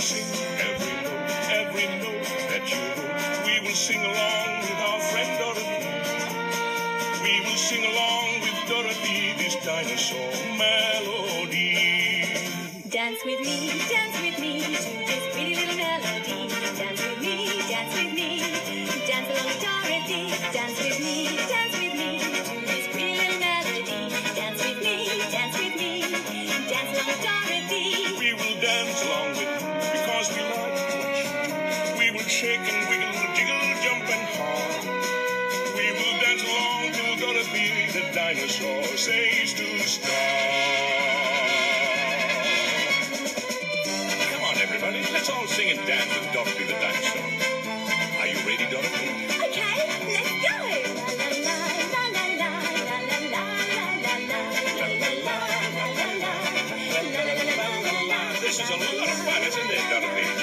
will sing every note, every note that you wrote. We will sing along with our friend Dorothy. We will sing along with Dorothy this dinosaur melody. Dance with me, dance with me to this pretty little melody. Dance with me, dance with me, dance along with Dorothy. Dance with me, dance with me to this pretty little melody. Dance with me, dance with me, dance along with Dorothy. We will dance along. dinosaur says to star. Come on, everybody, let's all sing and dance with Dorothy the dinosaur. Are you ready, Dorothy? Okay, let's do. This is a lot of fun, isn't it, Dorothy?